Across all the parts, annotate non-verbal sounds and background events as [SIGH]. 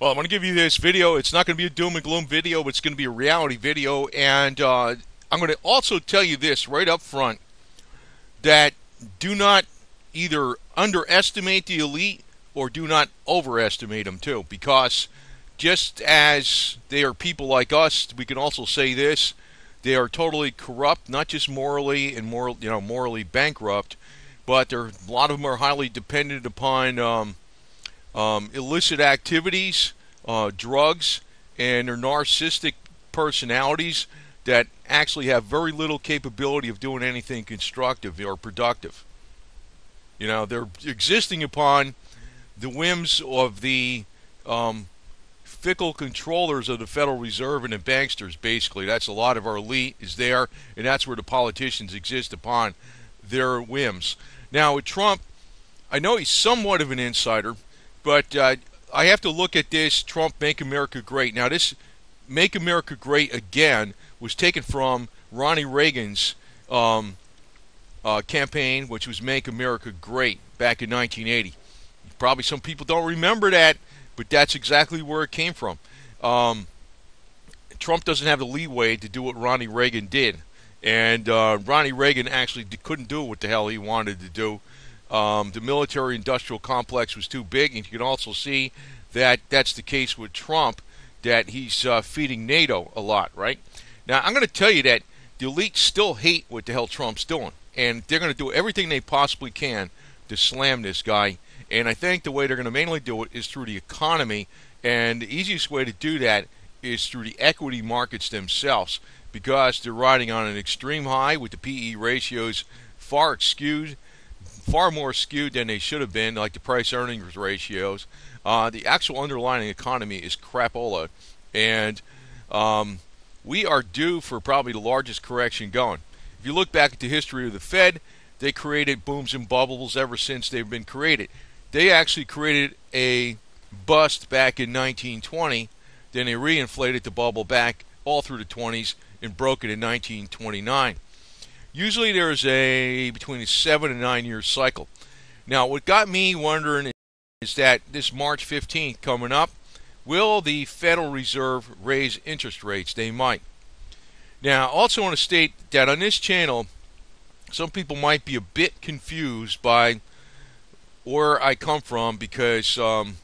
Well, I'm going to give you this video. It's not going to be a doom and gloom video, but it's going to be a reality video. And uh, I'm going to also tell you this right up front that do not either underestimate the elite or do not overestimate them, too. Because just as they are people like us, we can also say this they are totally corrupt, not just morally and moral, you know, morally bankrupt, but there a lot of them are highly dependent upon um, um, illicit activities, uh, drugs, and their narcissistic personalities that actually have very little capability of doing anything constructive or productive. You know, they're existing upon the whims of the um, fickle controllers of the Federal Reserve and the banksters, basically. That's a lot of our elite is there, and that's where the politicians exist upon their whims. Now, with Trump, I know he's somewhat of an insider but uh, I have to look at this Trump Make America Great. Now, this Make America Great Again was taken from Ronnie Reagan's um, uh, campaign, which was Make America Great back in 1980. Probably some people don't remember that, but that's exactly where it came from. Um, Trump doesn't have the leeway to do what Ronnie Reagan did. And uh, Ronnie Reagan actually couldn't do what the hell he wanted to do. Um, the military industrial complex was too big, and you can also see that that's the case with Trump, that he's uh, feeding NATO a lot, right? Now, I'm going to tell you that the elites still hate what the hell Trump's doing, and they're going to do everything they possibly can to slam this guy. And I think the way they're going to mainly do it is through the economy, and the easiest way to do that is through the equity markets themselves because they're riding on an extreme high with the PE ratios far skewed far more skewed than they should have been, like the price earnings ratios. Uh, the actual underlying economy is crapola, and um, we are due for probably the largest correction going. If you look back at the history of the Fed, they created booms and bubbles ever since they've been created. They actually created a bust back in 1920, then they reinflated the bubble back all through the 20s and broke it in 1929. Usually there's a between a seven and nine year cycle. Now, what got me wondering is that this March 15th coming up, will the Federal Reserve raise interest rates? They might. Now, I also want to state that on this channel, some people might be a bit confused by where I come from because um,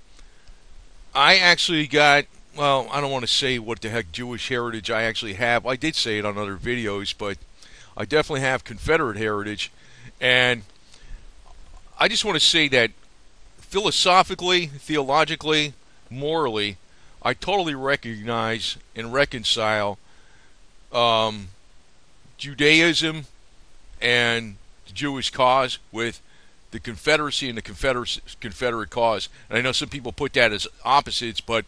I actually got, well, I don't want to say what the heck Jewish heritage I actually have. I did say it on other videos, but I definitely have Confederate heritage, and I just want to say that philosophically, theologically, morally, I totally recognize and reconcile um, Judaism and the Jewish cause with the Confederacy and the Confederate Confederate cause. And I know some people put that as opposites, but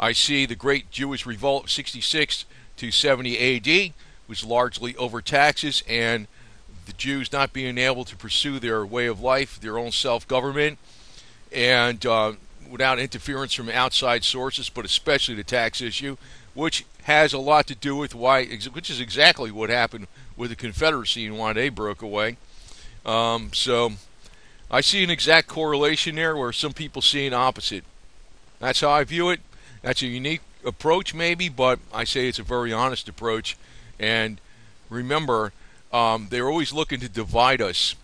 I see the Great Jewish Revolt of 66 to 70 A.D was largely over taxes and the Jews not being able to pursue their way of life, their own self government, and uh, without interference from outside sources, but especially the tax issue, which has a lot to do with why, which is exactly what happened with the Confederacy and why they broke away. Um, so I see an exact correlation there where some people see an opposite. That's how I view it. That's a unique approach, maybe, but I say it's a very honest approach and remember, um, they're always looking to divide us,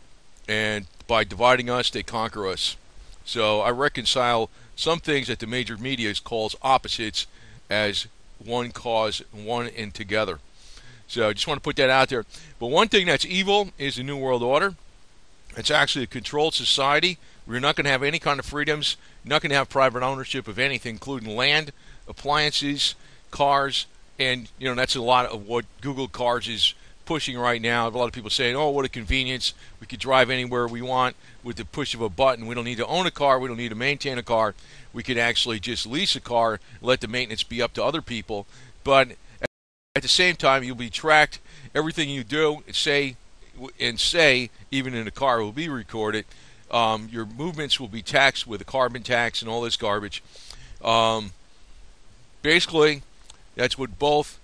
and by dividing us, they conquer us. So I reconcile some things that the major media calls opposites as one cause, one and together. So I just want to put that out there. But one thing that's evil is the New World Order. It's actually a controlled society. We're not going to have any kind of freedoms. You're not going to have private ownership of anything, including land, appliances, cars, and you know that's a lot of what Google Cars is pushing right now. A lot of people saying, "Oh, what a convenience! We could drive anywhere we want with the push of a button. We don't need to own a car. We don't need to maintain a car. We could actually just lease a car, let the maintenance be up to other people." But at the same time, you'll be tracked. Everything you do, say and say, even in a car, will be recorded. Um, your movements will be taxed with a carbon tax and all this garbage. Um, basically, that's what both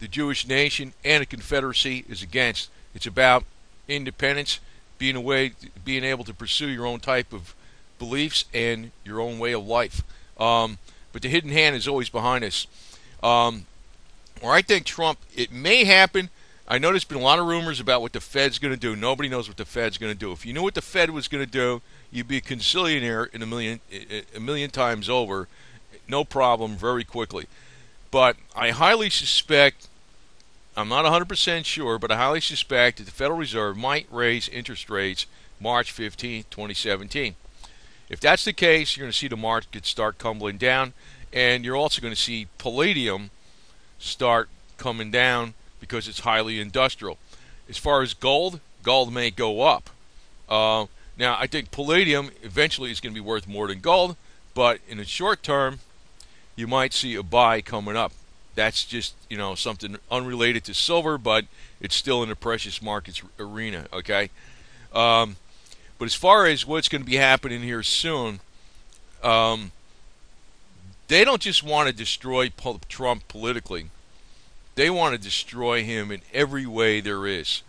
the Jewish nation and the Confederacy is against. It's about independence, being a way, being able to pursue your own type of beliefs and your own way of life. Um, but the hidden hand is always behind us. Um, or I think Trump, it may happen. I know there's been a lot of rumors about what the Fed's going to do. Nobody knows what the Fed's going to do. If you knew what the Fed was going to do, you'd be a concillionaire in a million, a million times over, no problem, very quickly. But I highly suspect, I'm not 100% sure, but I highly suspect that the Federal Reserve might raise interest rates March 15, 2017. If that's the case, you're going to see the market start tumbling down, and you're also going to see palladium start coming down because it's highly industrial. As far as gold, gold may go up. Uh, now, I think palladium eventually is going to be worth more than gold, but in the short term, you might see a buy coming up. That's just you know something unrelated to silver, but it's still in the precious markets arena. Okay. Um, but as far as what's going to be happening here soon, um, they don't just want to destroy Trump politically. They want to destroy him in every way there is.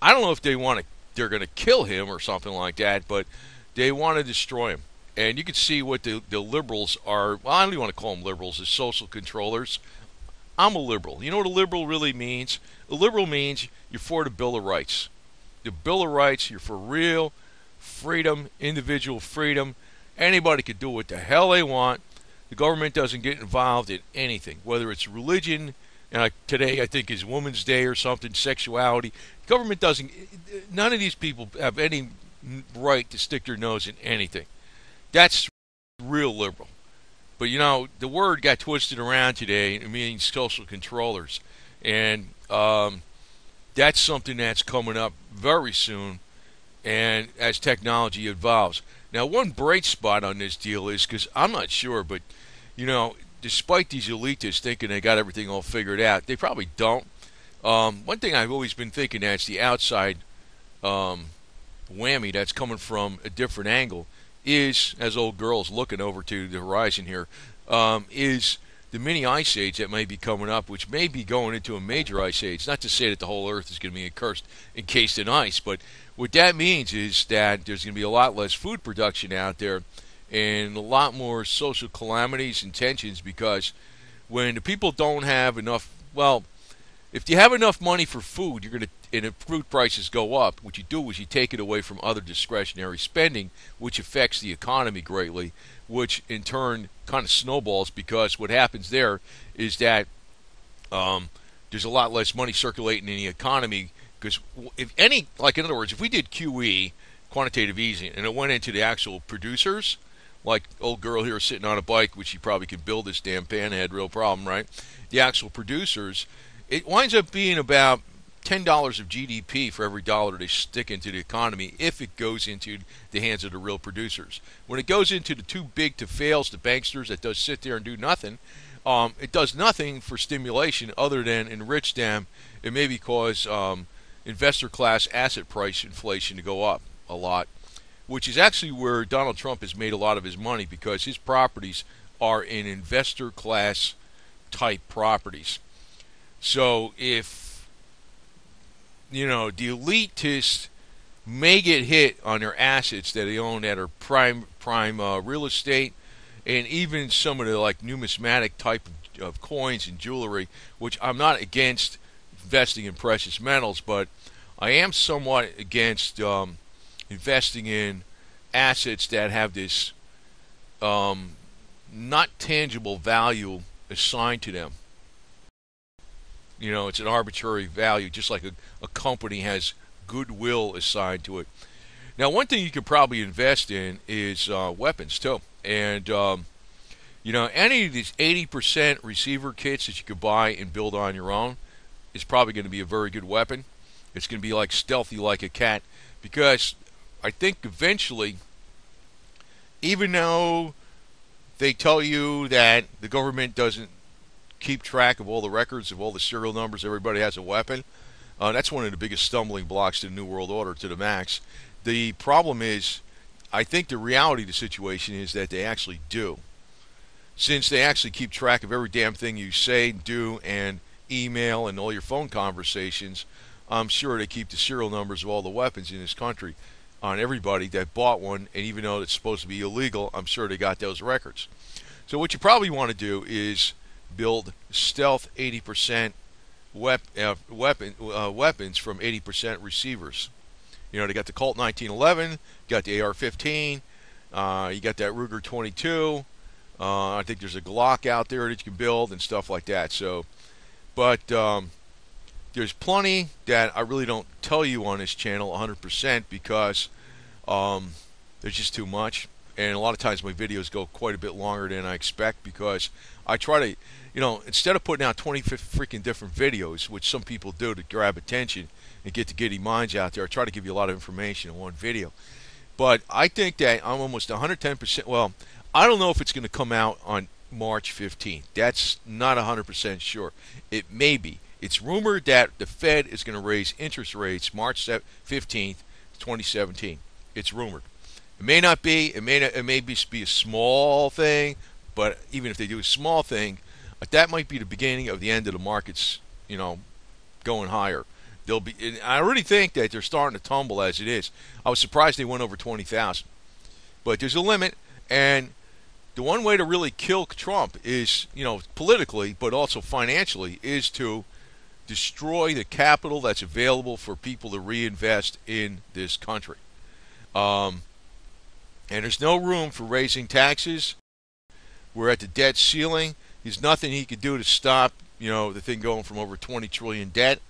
I don't know if they want to they're going to kill him or something like that, but they want to destroy him. And you can see what the, the liberals are. Well, I don't even want to call them liberals, as social controllers. I'm a liberal. You know what a liberal really means? A liberal means you're for the Bill of Rights. The Bill of Rights, you're for real freedom, individual freedom. Anybody could do what the hell they want. The government doesn't get involved in anything, whether it's religion. And today, I think is Women's Day or something. Sexuality. Government doesn't. None of these people have any right to stick their nose in anything. That's real liberal. But you know, the word got twisted around today. It means social controllers, and um, that's something that's coming up very soon and as technology evolves. Now, one bright spot on this deal is because I'm not sure, but you know, despite these elitists thinking they got everything all figured out, they probably don't. Um, one thing I've always been thinking that's the outside um, whammy that's coming from a different angle is, as old girls looking over to the horizon here, um, is the mini ice age that may be coming up, which may be going into a major ice age. Not to say that the whole Earth is going to be encased, encased in ice, but what that means is that there's going to be a lot less food production out there and a lot more social calamities and tensions because when the people don't have enough, well, if you have enough money for food, you're going to, and if food prices go up, what you do is you take it away from other discretionary spending, which affects the economy greatly, which in turn kind of snowballs because what happens there is that um, there's a lot less money circulating in the economy because if any, like in other words, if we did QE, quantitative easing, and it went into the actual producers, like old girl here sitting on a bike, which she probably could build this damn panhead, real problem, right? The actual producers, it winds up being about ten dollars of GDP for every dollar they stick into the economy if it goes into the hands of the real producers. When it goes into the too big to fails, the banksters that does sit there and do nothing, um, it does nothing for stimulation other than enrich them and maybe cause um, investor class asset price inflation to go up a lot, which is actually where Donald Trump has made a lot of his money because his properties are in investor class type properties. So if you know the elitists may get hit on their assets that they own that are prime prime uh, real estate, and even some of the like numismatic type of, of coins and jewelry, which I'm not against investing in precious metals, but I am somewhat against um, investing in assets that have this um, not tangible value assigned to them. You know, it's an arbitrary value, just like a, a company has goodwill assigned to it. Now, one thing you could probably invest in is uh, weapons too, and um, you know, any of these 80% receiver kits that you could buy and build on your own is probably going to be a very good weapon. It's going to be like stealthy like a cat because I think eventually, even though they tell you that the government doesn't keep track of all the records of all the serial numbers, everybody has a weapon. Uh, that's one of the biggest stumbling blocks to the New World Order to the max. The problem is, I think the reality of the situation is that they actually do. Since they actually keep track of every damn thing you say, and do, and email and all your phone conversations, I'm sure they keep the serial numbers of all the weapons in this country on everybody that bought one, and even though it's supposed to be illegal, I'm sure they got those records. So what you probably want to do is build stealth 80% wep- uh, weapon uh, weapons from 80% receivers. You know, they got the Colt 1911, got the AR-15, uh, you got that Ruger 22. Uh, I think there's a Glock out there that you can build and stuff like that. So, but um, there's plenty that I really don't tell you on this channel 100% because um, there's just too much. And a lot of times my videos go quite a bit longer than I expect because I try to, you know, instead of putting out 20 freaking different videos, which some people do to grab attention and get the giddy minds out there, I try to give you a lot of information in one video. But I think that I'm almost 110%. Well, I don't know if it's going to come out on March 15th. That's not 100% sure. It may be. It's rumored that the Fed is going to raise interest rates March 15th, 2017. It's rumored. It may not be. It may not, it may be, be a small thing, but even if they do a small thing, that might be the beginning of the end of the markets. You know, going higher. They'll be. I already think that they're starting to tumble as it is. I was surprised they went over 20,000, but there's a limit, and the one way to really kill Trump is, you know, politically, but also financially, is to destroy the capital that's available for people to reinvest in this country. Um, and there's no room for raising taxes. We're at the debt ceiling. There's nothing he could do to stop, you know, the thing going from over 20 trillion debt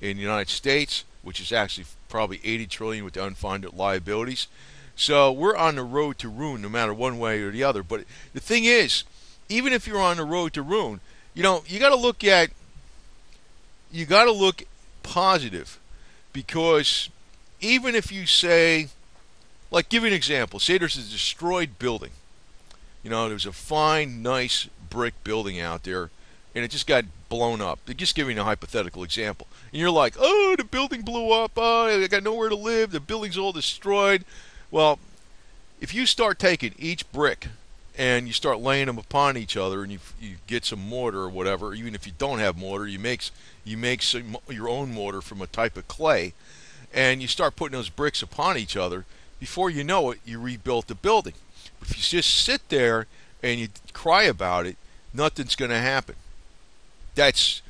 in the United States, which is actually probably 80 trillion with the unfunded liabilities. So we're on the road to ruin, no matter one way or the other. But the thing is, even if you're on the road to ruin, you know, you got to look at you got to look positive because even if you say, like, give you an example, say there's a destroyed building. You know, there's a fine, nice brick building out there, and it just got blown up. They're just giving a hypothetical example. And you're like, oh, the building blew up. Oh, I got nowhere to live. The building's all destroyed. Well, if you start taking each brick and you start laying them upon each other, and you you get some mortar or whatever. Even if you don't have mortar, you make you make some, your own mortar from a type of clay, and you start putting those bricks upon each other. Before you know it, you rebuilt the building. But if you just sit there and you cry about it, nothing's going to happen. That's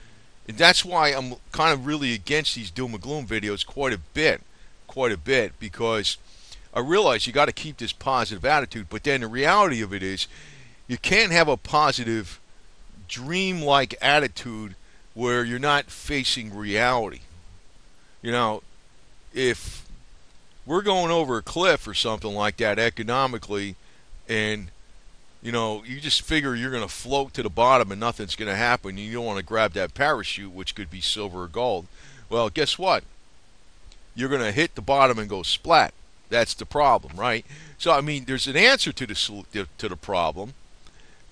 and that's why I'm kind of really against these doom and gloom videos quite a bit, quite a bit because I realize you got to keep this positive attitude, but then the reality of it is you can't have a positive dream-like attitude where you're not facing reality. You know, if we're going over a cliff or something like that economically and you know, you just figure you're going to float to the bottom and nothing's going to happen. You don't want to grab that parachute, which could be silver or gold. Well, guess what? You're going to hit the bottom and go splat. That's the problem, right? So I mean, there's an answer to the to the problem,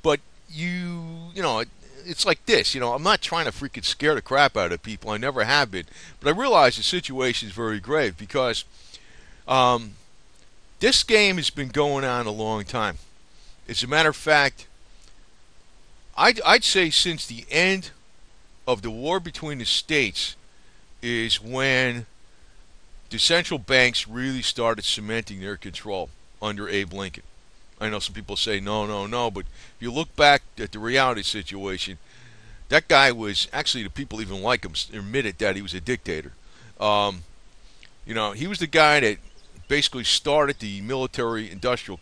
but you you know it's like this. You know, I'm not trying to freaking scare the crap out of people. I never have been, but I realize the situation is very grave because um, this game has been going on a long time. As a matter of fact, I'd, I'd say since the end of the war between the states is when the central banks really started cementing their control under Abe Lincoln. I know some people say no, no, no, but if you look back at the reality situation, that guy was actually the people even like him admitted that he was a dictator. Um, you know, he was the guy that basically started the military-industrial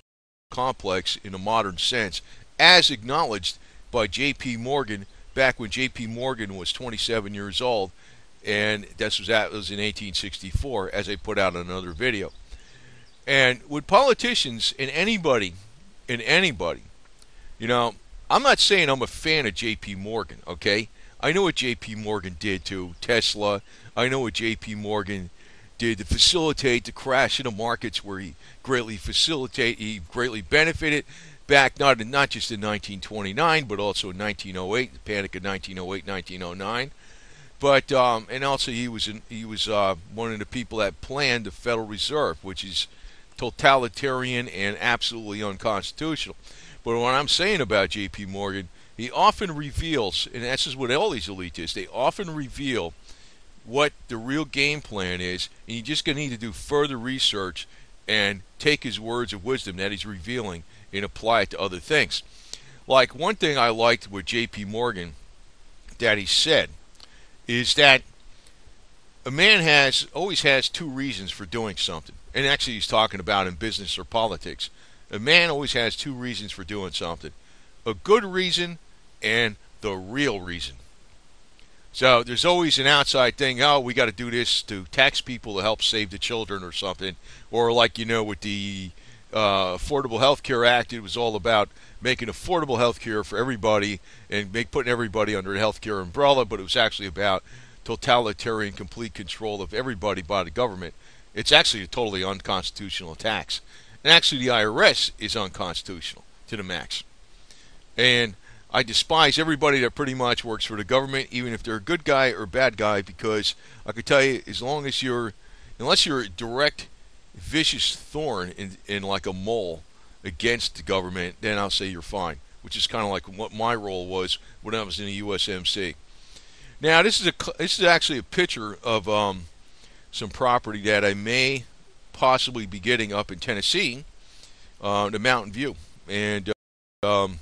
complex in a modern sense, as acknowledged by J.P. Morgan back when J.P. Morgan was 27 years old and this was that was in 1864, as I put out another video. And with politicians and anybody, and anybody, you know, I'm not saying I'm a fan of J.P. Morgan. Okay, I know what J.P. Morgan did to Tesla. I know what J.P. Morgan did to facilitate the crash in the markets where he greatly facilitate he greatly benefited back not in, not just in 1929 but also in 1908 the panic of 1908 1909 but um, and also he was in, he was uh, one of the people that planned the Federal Reserve, which is totalitarian and absolutely unconstitutional. But what I'm saying about J.P. Morgan, he often reveals, and this is what all these elitists, they often reveal what the real game plan is, and you're just going to need to do further research and take his words of wisdom that he's revealing and apply it to other things. Like one thing I liked with J.P. Morgan that he said is that a man has always has two reasons for doing something. And actually he's talking about in business or politics. A man always has two reasons for doing something. A good reason and the real reason. So there's always an outside thing. Oh, we got to do this to tax people to help save the children or something. Or like you know, with the uh, Affordable Health Care Act, it was all about making affordable health care for everybody and make putting everybody under a health care umbrella. But it was actually about totalitarian complete control of everybody by the government. It's actually a totally unconstitutional tax. And actually, the IRS is unconstitutional to the max. And I despise everybody that pretty much works for the government, even if they're a good guy or bad guy, because I can tell you, as long as you're, unless you're a direct, vicious thorn in, in like a mole against the government, then I'll say you're fine. Which is kind of like what my role was when I was in the USMC. Now this is a this is actually a picture of um, some property that I may possibly be getting up in Tennessee, uh, the Mountain View, and uh, um,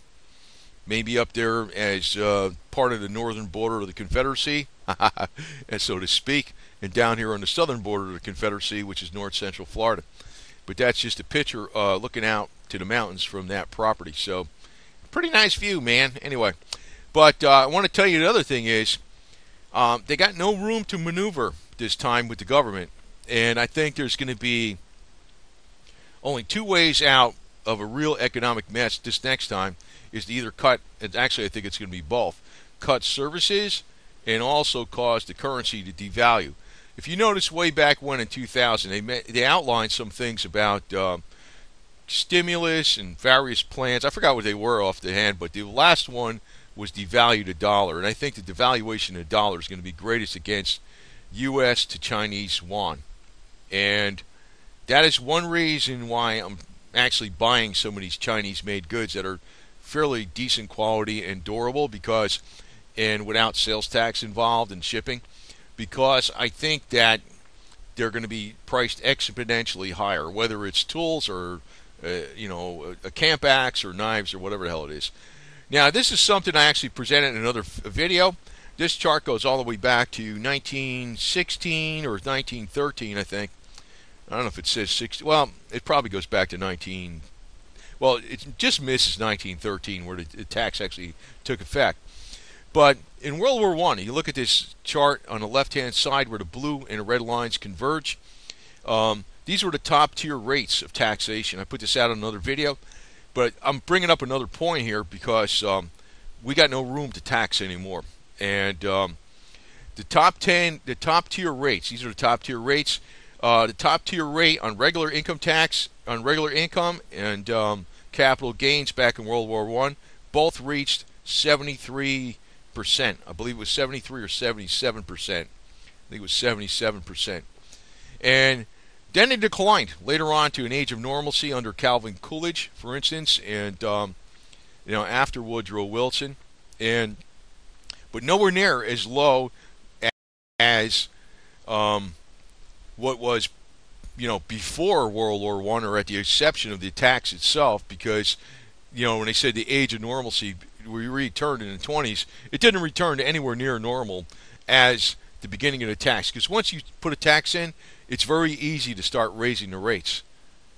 maybe up there as uh, part of the northern border of the Confederacy, [LAUGHS] so to speak, and down here on the southern border of the Confederacy, which is north central Florida. But that's just a picture uh, looking out to the mountains from that property. So, pretty nice view, man. Anyway, but uh, I want to tell you the other thing is um, they got no room to maneuver this time with the government, and I think there's going to be only two ways out of a real economic mess this next time is to either cut, actually I think it's going to be both, cut services and also cause the currency to devalue. If you notice way back when in 2000, they met, they outlined some things about uh, stimulus and various plans. I forgot what they were off the hand, but the last one was devalue the dollar, and I think the devaluation of the dollar is going to be greatest against U.S. to Chinese yuan, and that is one reason why I'm actually buying some of these Chinese-made goods that are fairly decent quality and durable because and without sales tax involved and shipping because I think that they're going to be priced exponentially higher whether it's tools or uh, you know a, a camp axe or knives or whatever the hell it is. Now this is something I actually presented in another video. This chart goes all the way back to 1916 or 1913 I think. I don't know if it says 60 well it probably goes back to 19 well, it just misses 1913 where the, tax actually took effect. But in World War One, you look at this chart on the left-hand side where the blue and the red lines converge. Um, these were the top tier rates of taxation. I put this out in another video, but I'm bringing up another point here because um, we got no room to tax anymore. And um, the top 10, the top tier rates, these are the top tier rates. Uh, the top tier rate on regular income tax, on regular income and um, capital gains back in World War One, both reached 73 percent. I believe it was 73 or 77 percent. I think it was 77 percent. And then it declined later on to an age of normalcy under Calvin Coolidge, for instance, and um, you know after Woodrow Wilson, and but nowhere near as low as um, what was you know before World War One, or at the exception of the attacks itself, because you know when they said the age of normalcy we returned in the 20s, it didn't return to anywhere near normal as the beginning of the tax. Because once you put a tax in, it's very easy to start raising the rates.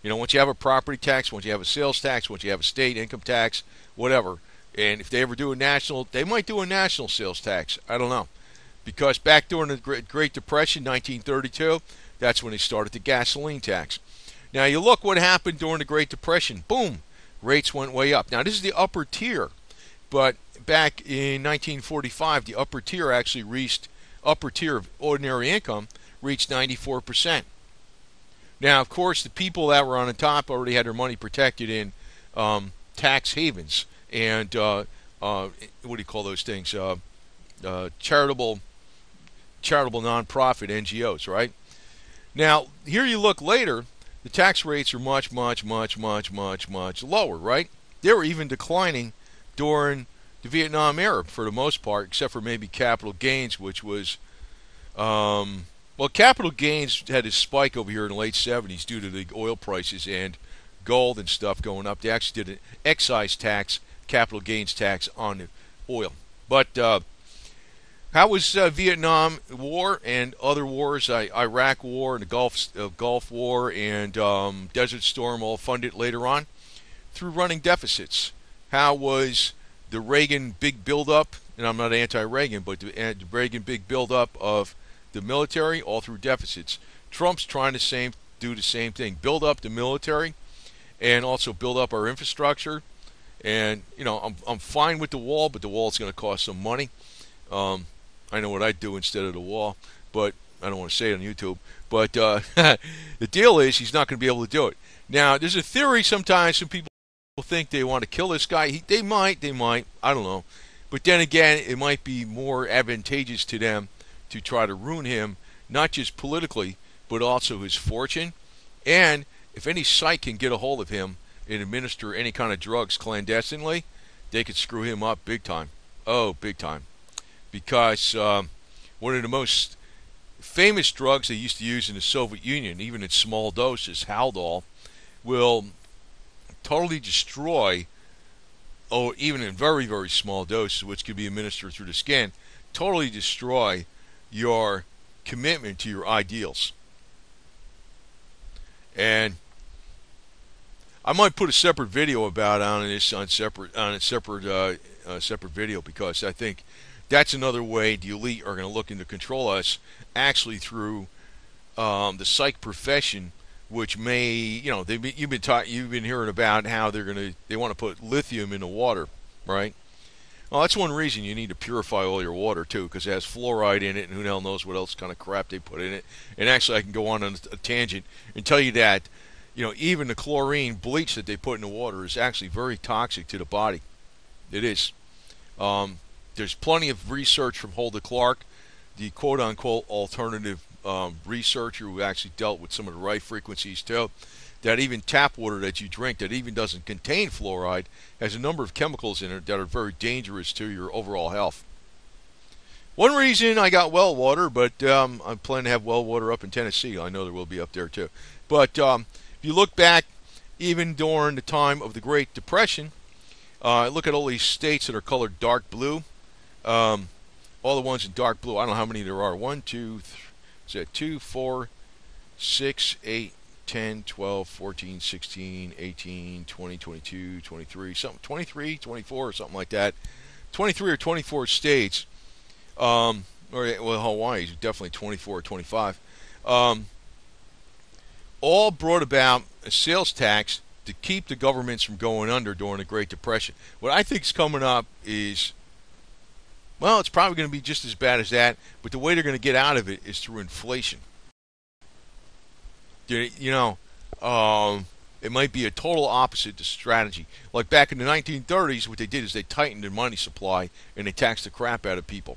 You know, once you have a property tax, once you have a sales tax, once you have a state income tax, whatever. And if they ever do a national, they might do a national sales tax. I don't know. Because back during the Great Depression, 1932, that's when they started the gasoline tax. Now you look what happened during the Great Depression. Boom, rates went way up. Now this is the upper tier, but back in 1945, the upper tier actually reached upper tier of ordinary income reached 94%. Now, of course, the people that were on the top already had their money protected in um, tax havens and uh, uh, what do you call those things? Uh, uh charitable, charitable nonprofit NGOs, right? Now, here you look later, the tax rates are much, much, much, much, much, much lower, right? They were even declining during the Vietnam era for the most part, except for maybe capital gains, which was, um, well, capital gains had a spike over here in the late 70s due to the oil prices and gold and stuff going up. They actually did an excise tax capital gains tax on oil. But uh, how was uh, Vietnam War and other wars, I, Iraq War and the Gulf uh, Gulf War and um, Desert Storm all funded later on through running deficits? How was the Reagan big buildup? And I'm not anti-Reagan, but the, the Reagan big buildup of the military all through deficits. Trump's trying to same do the same thing, build up the military, and also build up our infrastructure. And you know, I'm I'm fine with the wall, but the wall's going to cost some money. Um, I know what I'd do instead of the wall, but I don't want to say it on YouTube. But uh, [LAUGHS] the deal is, he's not going to be able to do it. Now, there's a theory sometimes some people think they want to kill this guy. He, they might, they might. I don't know. But then again, it might be more advantageous to them to try to ruin him, not just politically, but also his fortune. And if any psych can get a hold of him and administer any kind of drugs clandestinely, they could screw him up big time. Oh, big time because um, one of the most famous drugs they used to use in the Soviet Union, even in small doses, Haldol, will totally destroy, or even in very, very small doses, which could be administered through the skin, totally destroy your commitment to your ideals. And I might put a separate video about on this on separate on a separate uh, uh, separate video because I think that's another way the elite are going to look into control us, actually through um, the psych profession, which may, you know, they've you've been taught, you've been hearing about how they're going to, they want to put lithium in the water, right? Well, that's one reason you need to purify all your water too, because it has fluoride in it, and who the hell knows what else kind of crap they put in it. And actually, I can go on a, a tangent and tell you that, you know, even the chlorine bleach that they put in the water is actually very toxic to the body. It is. Um, there's plenty of research from Hulda Clark, the quote unquote alternative um, researcher who actually dealt with some of the right frequencies too, that even tap water that you drink that even doesn't contain fluoride has a number of chemicals in it that are very dangerous to your overall health. One reason I got well water, but um, I plan to have well water up in Tennessee. I know there will be up there too. But um, if you look back, even during the time of the Great Depression, uh, look at all these states that are colored dark blue. Um, all the ones in dark blue. I don't know how many there are. 1, 2, three, is that 2, 4, 6, 8, 10, 12, 14, 16, 18, 20, 22, 23, something, 23, 24, or something like that. 23 or 24 states, um, or well, Hawaii is definitely 24 or 25, um, all brought about a sales tax to keep the governments from going under during the Great Depression. What I think is coming up is well, it's probably going to be just as bad as that, but the way they're going to get out of it is through inflation. You know, um, it might be a total opposite to strategy. Like back in the 1930s, what they did is they tightened their money supply and they taxed the crap out of people.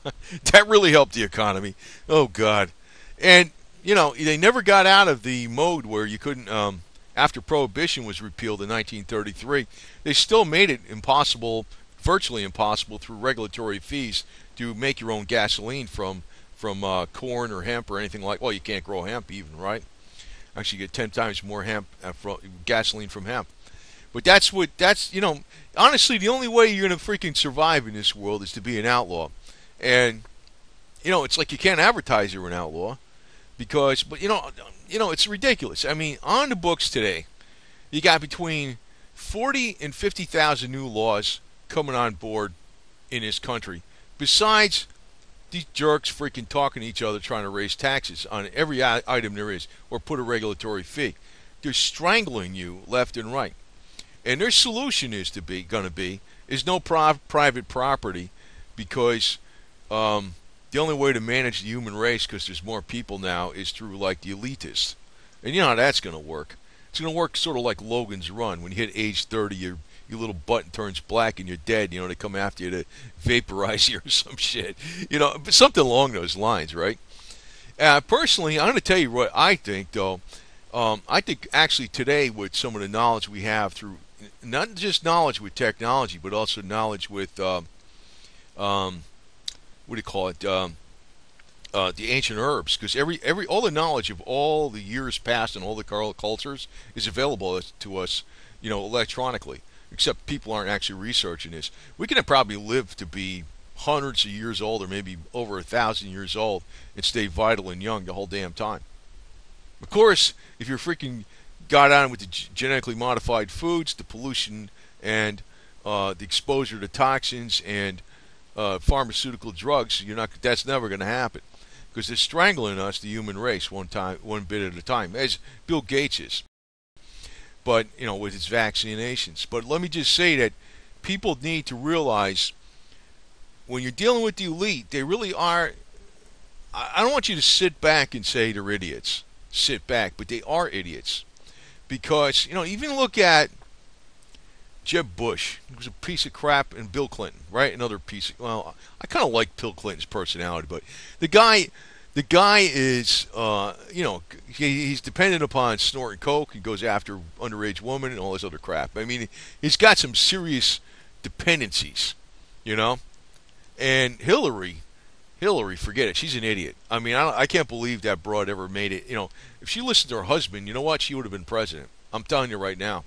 [LAUGHS] that really helped the economy. Oh God! And you know, they never got out of the mode where you couldn't. Um, after prohibition was repealed in 1933, they still made it impossible virtually impossible through regulatory fees to make your own gasoline from from uh, corn or hemp or anything like. Well, you can't grow hemp even, right? Actually, you get ten times more hemp uh, from, gasoline from hemp. But that's what that's you know. Honestly, the only way you're gonna freaking survive in this world is to be an outlaw, and you know it's like you can't advertise you're an outlaw because, but you know, you know it's ridiculous. I mean, on the books today, you got between forty and fifty thousand new laws coming on board in this country. Besides these jerks freaking talking to each other trying to raise taxes on every item there is or put a regulatory fee. They're strangling you left and right. And their solution is to be going to be is no private property because um, the only way to manage the human race because there's more people now is through like the elitists. And you know how that's going to work. It's going to work sort of like Logan's Run. When you hit age 30, you're your little button turns black and you're dead. You know, they come after you to vaporize [LAUGHS] you or some shit. You know, something along those lines, right? Uh, personally, I'm going to tell you what I think, though. Um, I think actually today, with some of the knowledge we have through not just knowledge with technology, but also knowledge with um, um, what do you call it? Um, uh, the ancient herbs, because every every all the knowledge of all the years past and all the cultures is available to us, you know, electronically. Except people aren't actually researching this. We can probably live to be hundreds of years old or maybe over a thousand years old and stay vital and young the whole damn time. Of course, if you're freaking got on with the genetically modified foods, the pollution, and uh, the exposure to toxins and uh, pharmaceutical drugs, you're not. That's never going to happen because they're strangling us, the human race, one time, one bit at a time, as Bill Gates is. But you know, with its vaccinations. But let me just say that people need to realize when you're dealing with the elite, they really are. I don't want you to sit back and say they're idiots. Sit back, but they are idiots because you know even look at Jeb Bush. He was a piece of crap, and Bill Clinton, right? Another piece. Of, well, I kind of like Bill Clinton's personality, but the guy, the guy is, uh, you know, he, he's dependent upon snorting coke. He goes after underage women and all this other crap. I mean, he's got some serious dependencies, you know. And Hillary, Hillary, forget it. She's an idiot. I mean, I, I can't believe that broad ever made it. You know, if she listened to her husband, you know what? She would have been president. I'm telling you right now.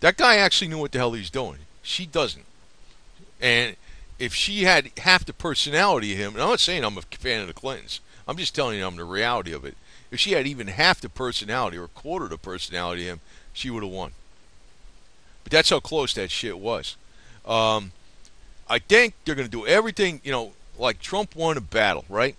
That guy actually knew what the hell he's doing. She doesn't. And if she had half the personality of him, and I'm not saying I'm a fan of the Clintons, I'm just telling you I'm the reality of it. If she had even half the personality or a quarter the personality of him, she would have won. But that's how close that shit was. Um, I think they're going to do everything, you know, like Trump won a battle, right?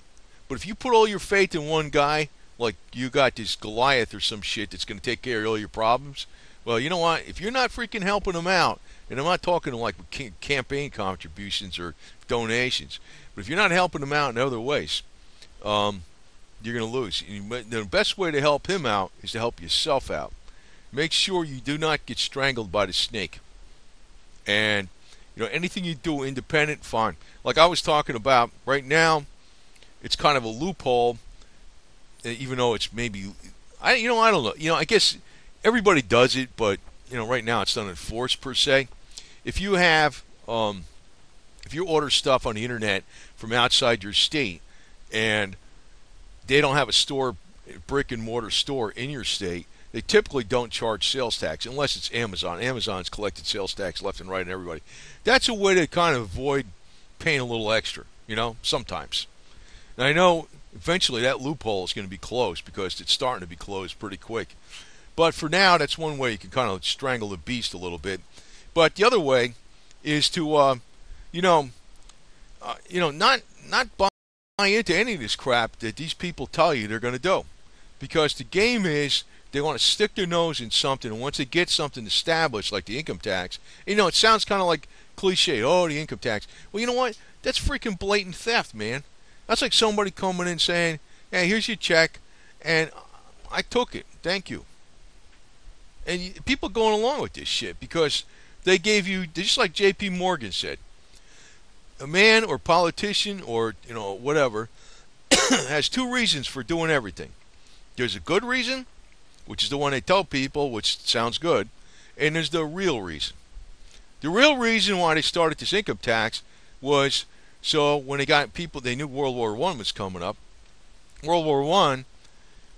But if you put all your faith in one guy, like you got this Goliath or some shit that's going to take care of all your problems, well, you know what? If you're not freaking helping them out, and I'm not talking like campaign contributions or donations, but if you're not helping them out in other ways, um, you're going to lose. The best way to help him out is to help yourself out. Make sure you do not get strangled by the snake. And you know anything you do independent, fine. Like I was talking about right now, it's kind of a loophole, even though it's maybe I you know I don't know. You know I guess everybody does it, but you know, right now it's not enforced per se. If you have, um, if you order stuff on the internet from outside your state, and they don't have a store, brick and mortar store in your state, they typically don't charge sales tax unless it's Amazon. Amazon's collected sales tax left and right and everybody. That's a way to kind of avoid paying a little extra, you know, sometimes. And I know eventually that loophole is going to be closed because it's starting to be closed pretty quick. But for now, that's one way you can kind of strangle the beast a little bit. But the other way is to, uh, you know, uh, you know, not not buy into any of this crap that these people tell you they're going to do, because the game is they want to stick their nose in something, and once they get something established, like the income tax, you know, it sounds kind of like cliche. Oh, the income tax. Well, you know what? That's freaking blatant theft, man. That's like somebody coming in saying, "Hey, here's your check," and I took it. Thank you and people going along with this shit because they gave you just like J.P. Morgan said, a man or politician or you know whatever [COUGHS] has two reasons for doing everything. There's a good reason, which is the one they tell people, which sounds good, and there's the real reason. The real reason why they started this income tax was so when they got people, they knew World War One was coming up. World War One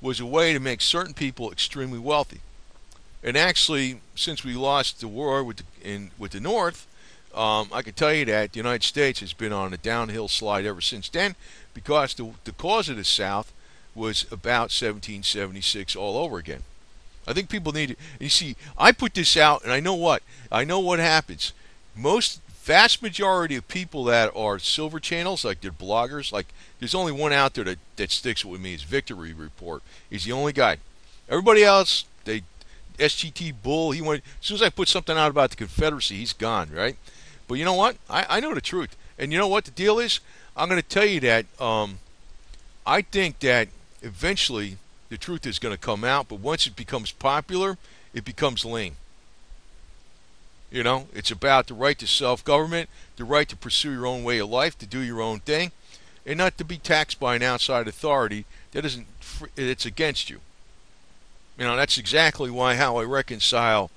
was a way to make certain people extremely wealthy. And actually, since we lost the war with the, in with the North, um, I can tell you that the United States has been on a downhill slide ever since then, because the the cause of the South was about 1776 all over again. I think people need to. You see, I put this out, and I know what I know what happens. Most vast majority of people that are silver channels, like they're bloggers, like there's only one out there that, that sticks with me. Is Victory Report. He's the only guy. Everybody else, they SGT Bull. He went as soon as I put something out about the Confederacy, he's gone, right? But you know what? I, I know the truth, and you know what the deal is. I'm going to tell you that um, I think that eventually the truth is going to come out, but once it becomes popular, it becomes lame. You know, it's about the right to self-government, the right to pursue your own way of life, to do your own thing, and not to be taxed by an outside authority that isn't. It's against you. You know, that's exactly why how I reconcile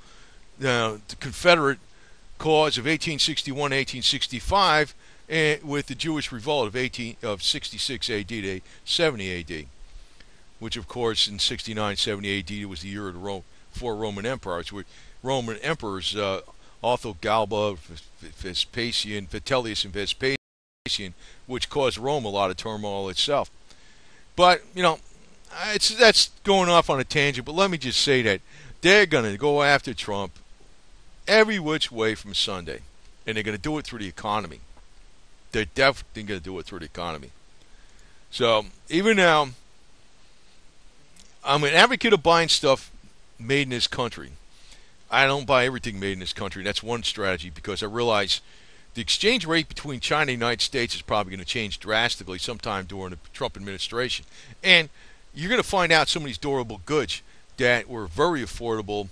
uh, the Confederate cause of 1861 1865 eh, with the Jewish revolt of 18 of 66 AD to 70 AD, which of course in 69 70 AD was the year of the Rome, four Roman empires. Where Roman emperors uh, Galba, Vespasian, Vitellius, and Vespasian, which caused Rome a lot of turmoil itself. But you know, it's that's going off on a tangent. But let me just say that they're going to go after Trump every which way from Sunday, and they're going to do it through the economy. They're definitely going to do it through the economy. So even now, I'm an advocate of buying stuff made in this country. I don't buy everything made in this country. That's one strategy because I realize the exchange rate between China and the United States is probably going to change drastically sometime during the Trump administration. And you're going to find out some of these durable goods that were very affordable,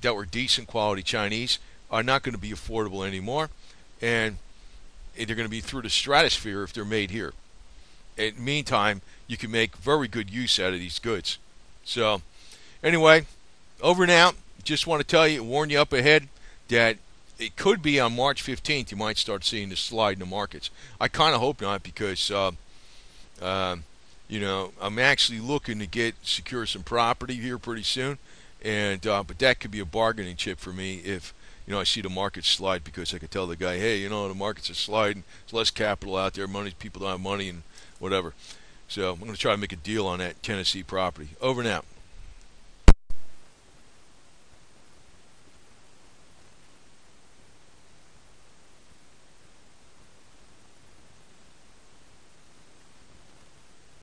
that were decent quality Chinese, are not going to be affordable anymore. And they're going to be through the stratosphere if they're made here. In the meantime, you can make very good use out of these goods. So, anyway, over and out. Just want to tell you, warn you up ahead that it could be on March 15th you might start seeing the slide in the markets. I kind of hope not because, uh, uh, you know, I'm actually looking to get secure some property here pretty soon, and uh, but that could be a bargaining chip for me if you know I see the market slide because I could tell the guy, hey, you know, the markets are sliding. There's less capital out there. Money, people don't have money, and whatever. So I'm going to try to make a deal on that Tennessee property. Over now.